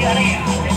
Yeah.